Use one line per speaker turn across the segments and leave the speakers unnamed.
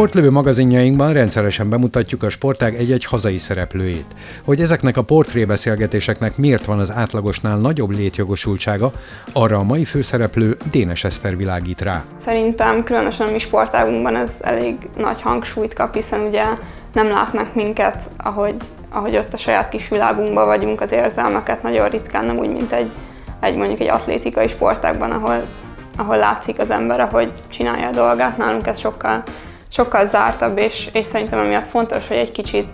sportlövő magazinjainkban rendszeresen bemutatjuk a sportág egy-egy hazai szereplőjét. Hogy ezeknek a portrébeszélgetéseknek miért van az átlagosnál nagyobb létjogosultsága, arra a mai főszereplő Dénes Eszter világít rá.
Szerintem különösen a mi sportágunkban ez elég nagy hangsúlyt kap, hiszen ugye nem látnak minket, ahogy, ahogy ott a saját kis világunkban vagyunk, az érzelmeket nagyon ritkán, nem úgy, mint egy, egy mondjuk egy atlétikai sportágban, ahol, ahol látszik az ember, ahogy csinálja a dolgát. Nálunk ez sokkal, sokkal zártabb, és, és szerintem emiatt fontos, hogy egy kicsit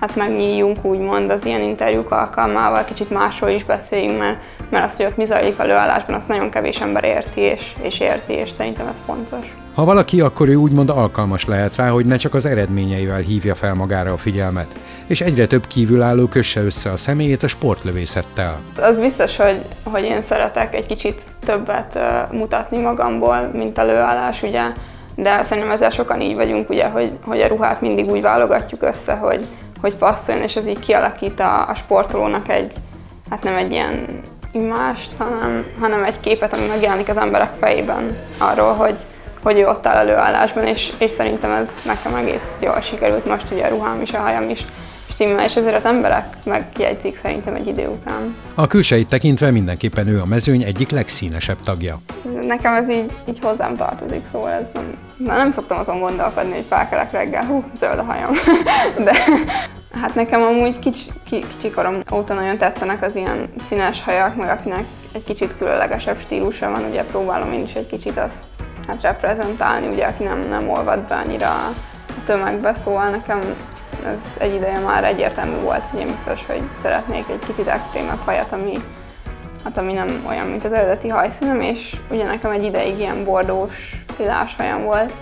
hát megnyíljunk úgymond az ilyen interjúk alkalmával, kicsit másról is beszéljünk, mert, mert azt, hogy ott mi zajlik a lőállásban, azt nagyon kevés ember érti és, és érzi, és szerintem ez fontos.
Ha valaki, akkor ő úgymond alkalmas lehet rá, hogy ne csak az eredményeivel hívja fel magára a figyelmet, és egyre több kívülálló kösse össze a személyét a sportlövészettel.
Az biztos, hogy, hogy én szeretek egy kicsit többet mutatni magamból, mint a lőállás, ugye, de szerintem ezzel sokan így vagyunk, ugye, hogy, hogy a ruhát mindig úgy válogatjuk össze, hogy, hogy passzoljon, és ez így kialakít a, a sportolónak egy, hát nem egy ilyen imást, hanem, hanem egy képet, ami megjelenik az emberek fejében arról, hogy, hogy ő ott áll előállásban, és, és szerintem ez nekem egész jól sikerült most, ugye a ruhám is, a hajam is stimmel, és ezért az emberek megjegyzik szerintem egy idő után.
A külseit tekintve mindenképpen ő a mezőny egyik legszínesebb tagja.
Nekem ez így, így hozzám tartozik, szóval ez nem, na, nem szoktam azon gondolkodni, hogy felkelek reggel, hú, zöld a hajam. De hát nekem amúgy kicsi, kicsikorom óta nagyon tetszenek az ilyen színes hajak, meg akinek egy kicsit különlegesebb stílusa van, ugye próbálom én is egy kicsit azt hát reprezentálni, ugye aki nem, nem olvad be annyira a tömegbe, szóval nekem ez egy ideje már egyértelmű volt, hogy én biztos, hogy szeretnék egy kicsit extrémebb hajat, ami, hát ami nem olyan, mint az eredeti hajszínem, és ugye nekem egy ideig ilyen bordós, lilás hajam volt,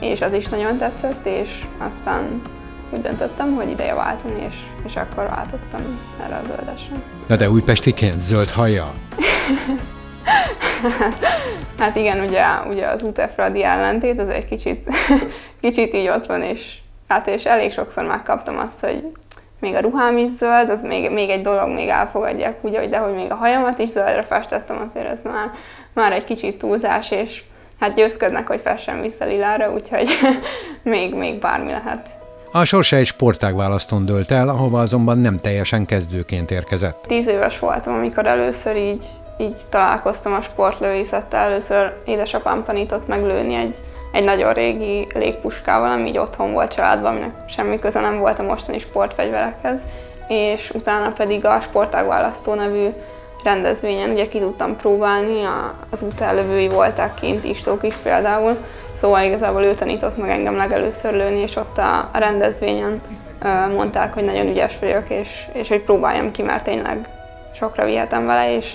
és az is nagyon tetszett, és aztán úgy döntöttem, hogy ideje váltani, és, és akkor váltottam erre a zöldesre.
Na de újpestiként zöld haja?
hát igen, ugye, ugye az UTF-radi ellentét, az egy kicsit, kicsit így ott van, és hát és elég sokszor megkaptam azt, hogy még a ruhám is zöld, az még, még egy dolog, még elfogadják, ugye, de hogy még a hajamat is zöldre festettem, azért ez már, már egy kicsit túlzás, és hát győzködnek, hogy fessen vissza lilára, úgyhogy még, még bármi lehet.
A sorsa egy sportágválasztón dőlt el, ahova azonban nem teljesen kezdőként érkezett.
Tíz éves voltam, amikor először így, így találkoztam a sportlővészettel. Először édesapám tanított meg lőni egy egy nagyon régi légpuskával, ami így otthon volt családban, aminek semmi köze nem volt a mostani sportfegyverekhez, és utána pedig a Sportágválasztó nevű rendezvényen ugye ki tudtam próbálni, az útelövői voltak kint, Istók is például, szóval igazából ő tanított meg engem legelőször lőni, és ott a, rendezvényen mondták, hogy nagyon ügyes vagyok, és, és hogy próbáljam ki, mert tényleg sokra vihetem vele, és,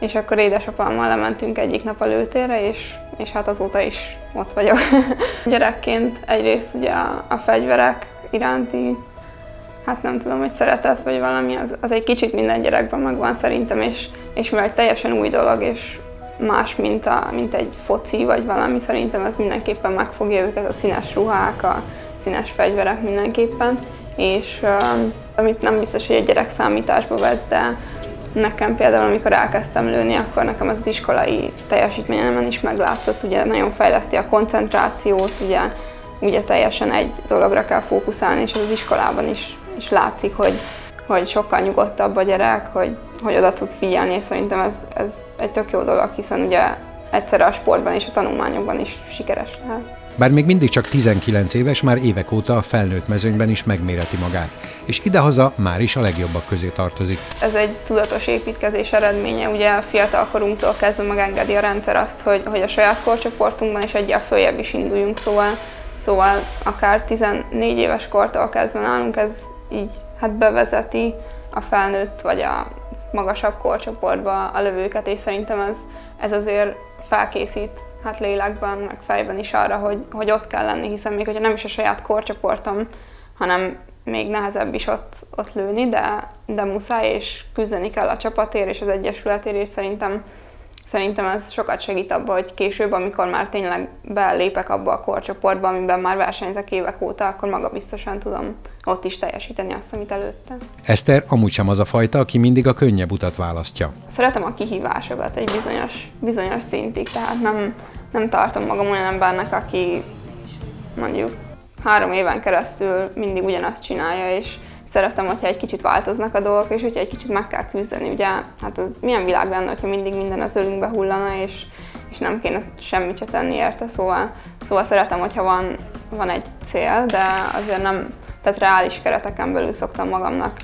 és akkor édesapámmal lementünk egyik nap a lőtérre, és és hát azóta is ott vagyok. Gyerekként egyrészt ugye a, a fegyverek iránti, hát nem tudom, hogy szeretet vagy valami, az, az egy kicsit minden gyerekben megvan szerintem, és, és mivel teljesen új dolog, és más, mint, a, mint egy foci vagy valami, szerintem ez mindenképpen megfogja őket, a színes ruhák, a színes fegyverek mindenképpen, és um, amit nem biztos, hogy egy gyerek számításba vesz, de Nekem például, amikor elkezdtem lőni, akkor nekem az iskolai teljesítményemen is meglátszott, ugye nagyon fejleszti a koncentrációt, ugye, ugye teljesen egy dologra kell fókuszálni, és az iskolában is, is látszik, hogy, hogy sokkal nyugodtabb a gyerek, hogy, hogy oda tud figyelni, és szerintem ez, ez egy tök jó dolog, hiszen ugye egyszerre a sportban és a tanulmányokban is sikeres lehet.
Bár még mindig csak 19 éves, már évek óta a felnőtt mezőnyben is megméreti magát, és idehaza már is a legjobbak közé tartozik.
Ez egy tudatos építkezés eredménye, ugye a fiatal korunktól kezdve megengedi a rendszer azt, hogy, hogy a saját korcsoportunkban is egyel följebb is induljunk, szóval, szóval akár 14 éves kortól kezdve nálunk ez így hát bevezeti a felnőtt vagy a magasabb korcsoportba a lövőket, és szerintem ez, ez azért felkészít hát lélekben, meg fejben is arra, hogy, hogy ott kell lenni, hiszen még hogyha nem is a saját korcsoportom, hanem még nehezebb is ott, ott lőni, de, de muszáj, és küzdeni kell a csapatért és az egyesületért, és szerintem Szerintem ez sokat segít abban, hogy később, amikor már tényleg belépek abba a korcsoportba, amiben már versenyzek évek óta, akkor maga biztosan tudom ott is teljesíteni azt, amit előtte.
Eszter amúgy sem az a fajta, aki mindig a könnyebb utat választja.
Szeretem a kihívásokat egy bizonyos, bizonyos szintig, tehát nem, nem tartom magam olyan embernek, aki mondjuk három éven keresztül mindig ugyanazt csinálja, és szeretem, hogyha egy kicsit változnak a dolgok, és hogyha egy kicsit meg kell küzdeni. Ugye, hát az milyen világ lenne, hogyha mindig minden az ölünkbe hullana, és, és nem kéne semmit se tenni érte, szóval, szóval szeretem, hogyha van, van egy cél, de azért nem, tehát reális kereteken belül szoktam magamnak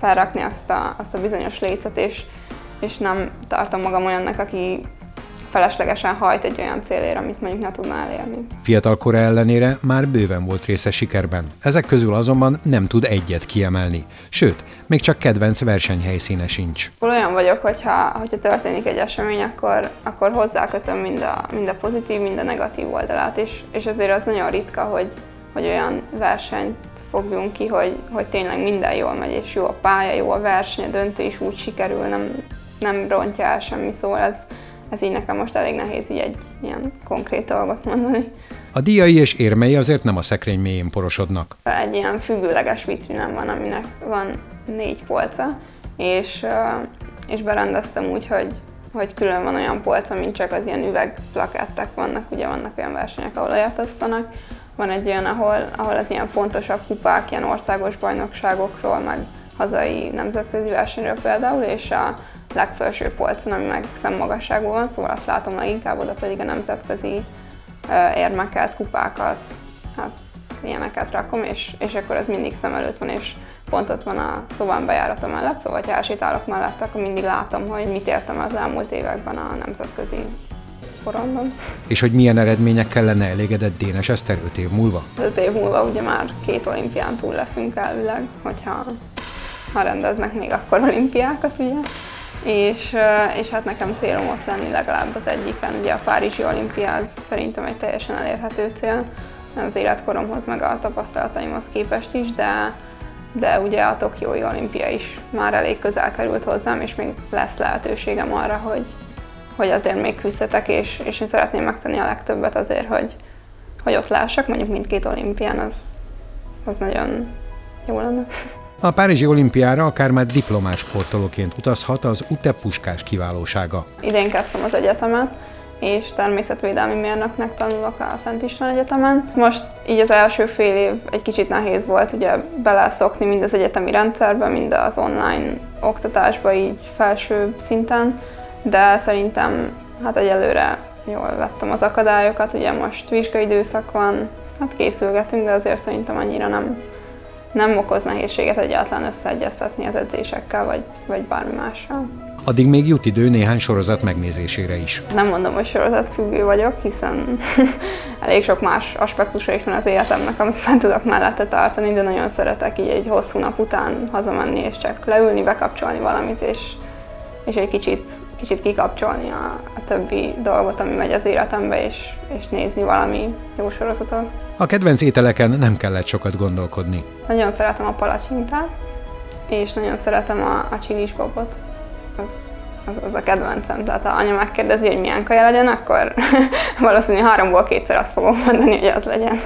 felrakni azt a, azt a bizonyos lécet, és, és nem tartom magam olyannak, aki feleslegesen hajt egy olyan célért, amit mondjuk ne tudna elérni.
Fiatal kora ellenére már bőven volt része sikerben. Ezek közül azonban nem tud egyet kiemelni. Sőt, még csak kedvenc versenyhelyszíne sincs.
Olyan vagyok, hogyha, hogyha történik egy esemény, akkor, akkor hozzákötöm mind a, mind a pozitív, mind a negatív oldalát, és, és azért az nagyon ritka, hogy, hogy olyan versenyt fogjunk ki, hogy, hogy tényleg minden jól megy, és jó a pálya, jó a verseny, a döntő is úgy sikerül, nem, nem rontja el semmi, szóval ez, ez így nekem most elég nehéz így egy ilyen konkrét dolgot mondani.
A díjai és érmei azért nem a szekrény mélyén porosodnak.
Egy ilyen függőleges vitrinem van, aminek van négy polca, és, és berendeztem úgy, hogy, hogy külön van olyan polca, mint csak az ilyen üvegplakettek vannak, ugye vannak olyan versenyek, ahol olyat osztanak, van egy olyan, ahol, ahol az ilyen fontosabb kupák, ilyen országos bajnokságokról, meg hazai nemzetközi versenyről például, és a legfelső polcon, ami meg szemmagasságú van, szóval azt látom leginkább, oda pedig a nemzetközi érmeket, kupákat, hát ilyeneket rakom, és, és akkor ez mindig szem előtt van, és pont ott van a szobám bejárata mellett, szóval ha elsétálok mellett, akkor mindig látom, hogy mit értem az elmúlt években a nemzetközi porondon.
És hogy milyen eredményekkel lenne elégedett Dénes Eszter 5 év múlva?
5 év múlva ugye már két olimpián túl leszünk elvileg, hogyha ha rendeznek még akkor olimpiákat, ugye és, és hát nekem célom ott lenni legalább az egyiken. Ugye a Párizsi olimpia az szerintem egy teljesen elérhető cél, az életkoromhoz meg a tapasztalataimhoz képest is, de, de ugye a Tokiói olimpia is már elég közel került hozzám, és még lesz lehetőségem arra, hogy, hogy azért még küzdhetek, és, és én szeretném megtenni a legtöbbet azért, hogy, hogy ott lássak, mondjuk mindkét olimpián, az, az nagyon jó lenne.
A Párizsi olimpiára akár már diplomás sportolóként utazhat az UTE puskás kiválósága.
Idén kezdtem az egyetemet, és természetvédelmi mérnöknek tanulok a Szent István Egyetemen. Most így az első fél év egy kicsit nehéz volt ugye beleszokni mind az egyetemi rendszerbe, mind az online oktatásba így felső szinten, de szerintem hát egyelőre jól vettem az akadályokat, ugye most vizsgaidőszak van, hát készülgetünk, de azért szerintem annyira nem nem okoz nehézséget egyáltalán összeegyeztetni az edzésekkel, vagy, vagy bármi mással.
Addig még jut idő néhány sorozat megnézésére is.
Nem mondom, hogy sorozatfüggő vagyok, hiszen elég sok más aspektusa is van az életemnek, amit fent tudok mellette tartani, de nagyon szeretek így egy hosszú nap után hazamenni, és csak leülni, bekapcsolni valamit, és, és egy kicsit, kicsit kikapcsolni a, a többi dolgot, ami megy az életembe, és, és nézni valami jó sorozatot.
A kedvenc ételeken nem kellett sokat gondolkodni.
Nagyon szeretem a palacsintát, és nagyon szeretem a, a csilis babot. Az, az, az a kedvencem. Tehát ha anya megkérdezi, hogy milyen kaja legyen, akkor valószínűleg háromból kétszer azt fogom mondani, hogy az legyen.